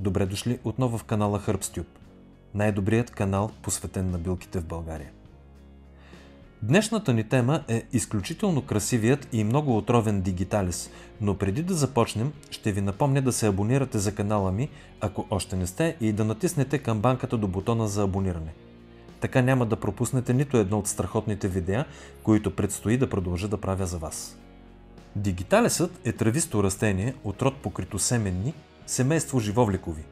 Добре дошли отново в канала HerbsTube, най-добрият канал посветен на билките в България. Днешната ни тема е изключително красивият и много отровен Digitalis, но преди да започнем, ще ви напомня да се абонирате за канала ми, ако още не сте, и да натиснете камбанката до бутона за абониране. Така няма да пропуснете нито едно от страхотните видеа, които предстои да продължа да правя за вас. Дигиталесът е трависто растение от род покритосеменни, семейство живовликови.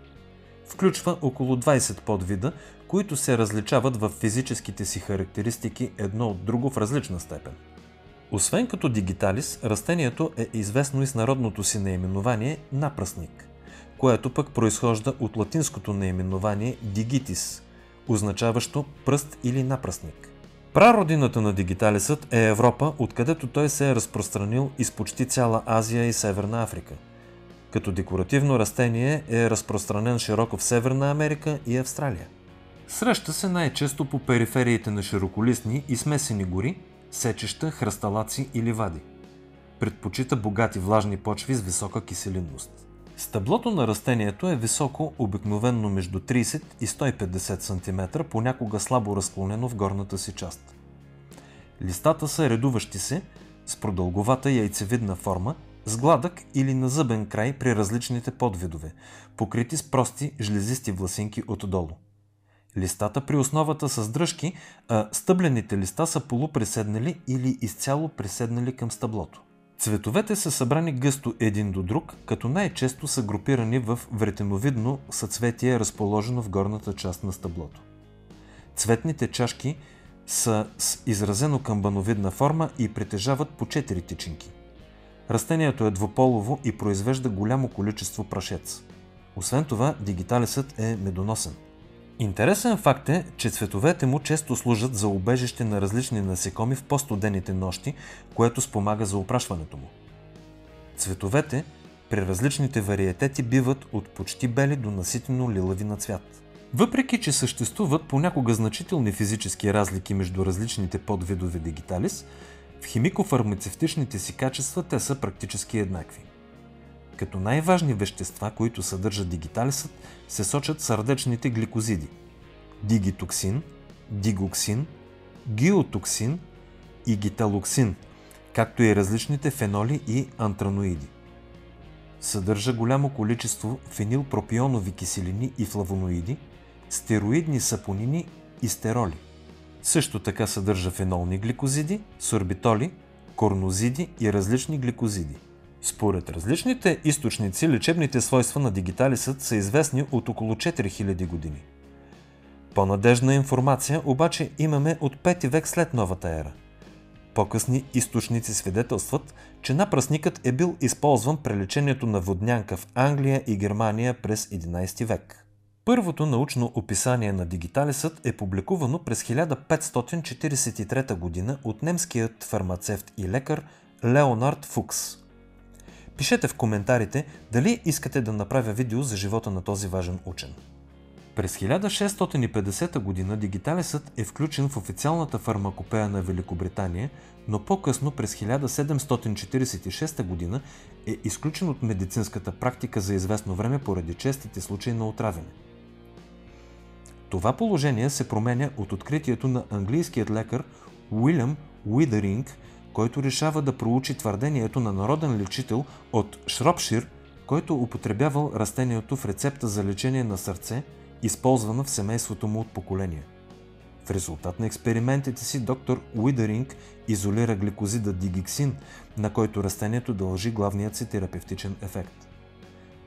Включва около 20 подвида, които се различават в физическите си характеристики едно от друго в различна степен. Освен като дигиталис, растението е известно и с народното си наименование напръсник, което пък произхожда от латинското наименование дигитис, означаващо пръст или напръсник. Прародината на дигиталисът е Европа, откъдето той се е разпространил из почти цяла Азия и Северна Африка – като декоративно растение е разпространен широко в Северна Америка и Австралия. Среща се най-често по перифериите на широколистни и смесени гори, сечища, хръсталаци и ливади. Предпочита богати влажни почви с висока киселинност. Стъблото на растението е високо, обикновенно между 30 и 150 см, понякога слабо разклонено в горната си част. Листата са редуващи се, с продълговата яйцевидна форма с гладък или на зъбен край при различните подвидове, покрити с прости жлезисти власинки отдолу. Листата при основата са с дръжки, а стъблените листа са полупреседнали или изцяло преседнали към стъблото. Цветовете са събрани гъсто един до друг, като най-често са групирани в вретеновидно съцветие, разположено в горната част на стъблото. Цветните чашки са с изразено камбановидна форма и притежават по 4 тичинки. Растението е двуполово и произвежда голямо количество прашец. Освен това, дигиталисът е медоносен. Интересен факт е, че цветовете му често служат за убежище на различни насекоми в по-студените нощи, което спомага за опрашването му. Цветовете при различните вариетети биват от почти бели до наситено лилави на цвят. Въпреки, че съществуват понякога значителни физически разлики между различните подвидове дигиталис, в химико-фармацевтичните си качества те са практически еднакви. Като най-важни вещества, които съдържат дигиталисът, се сочат сърдечните гликозиди – дигитоксин, дигоксин, гиотоксин и гиталоксин, както и различните феноли и антраноиди. Съдържа голямо количество фенилпропионови киселини и флавоноиди, стероидни сапонини и стероли. Също така съдържа фенолни гликозиди, сорбитоли, корнозиди и различни гликозиди. Според различните източници, лечебните свойства на дигиталисът са известни от около 4000 години. По-надежна информация обаче имаме от 5 век след новата ера. По-късни източници свидетелстват, че напръсникът е бил използван при лечението на воднянка в Англия и Германия през 11 век. Първото научно описание на дигиталисът е публикувано през 1543 г. от немският фармацевт и лекар Леонард Фукс. Пишете в коментарите дали искате да направя видео за живота на този важен учен. През 1650 г. дигиталисът е включен в официалната фармакопея на Великобритания, но по-късно през 1746 г. е изключен от медицинската практика за известно време поради честите случаи на отравяне. Това положение се променя от откритието на английският лекар Уилям Уидеринг, който решава да проучи твърдението на народен лечител от Шропшир който употребявал растението в рецепта за лечение на сърце, използвана в семейството му от поколения. В резултат на експериментите си доктор Уидеринг изолира гликозида дигиксин, на който растението дължи главният си терапевтичен ефект.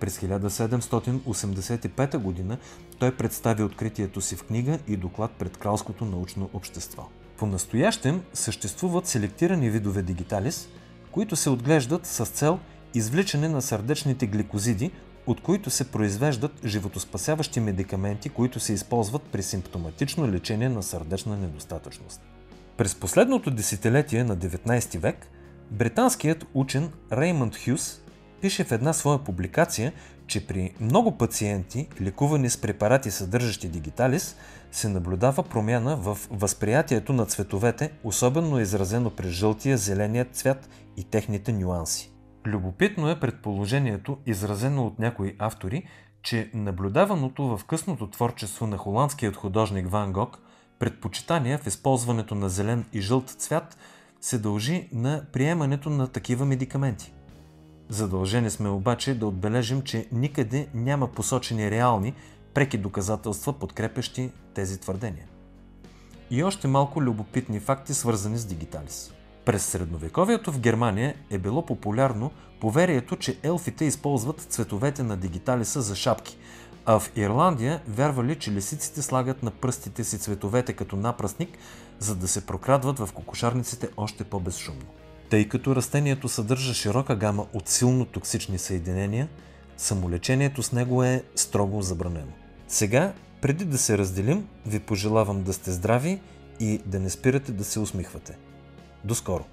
През 1785 г. той представи откритието си в книга и доклад пред Кралското научно общество. По-настоящем съществуват селектирани видове дигиталис, които се отглеждат с цел извличане на сърдечните гликозиди, от които се произвеждат животоспасяващи медикаменти, които се използват при симптоматично лечение на сърдечна недостатъчност. През последното десетилетие на 19 век британският учен Реймонд Хюс пише в една своя публикация, че при много пациенти, лекувани с препарати съдържащи дигиталис, се наблюдава промяна в възприятието на цветовете, особено изразено през жълтия, зеления цвят и техните нюанси. Любопитно е предположението, изразено от някои автори, че наблюдаваното в късното творчество на холандският художник Ван Гог предпочитания в използването на зелен и жълт цвят се дължи на приемането на такива медикаменти. Задължени сме обаче да отбележим, че никъде няма посочени реални, преки доказателства, подкрепящи тези твърдения. И още малко любопитни факти, свързани с дигиталис. През средновековието в Германия е било популярно поверието, че елфите използват цветовете на дигиталиса за шапки, а в Ирландия вярвали, че лисиците слагат на пръстите си цветовете като напръстник, за да се прокрадват в кокошарниците още по-безшумно. Тъй като растението съдържа широка гама от силно токсични съединения, самолечението с него е строго забранено. Сега, преди да се разделим, ви пожелавам да сте здрави и да не спирате да се усмихвате. До скоро!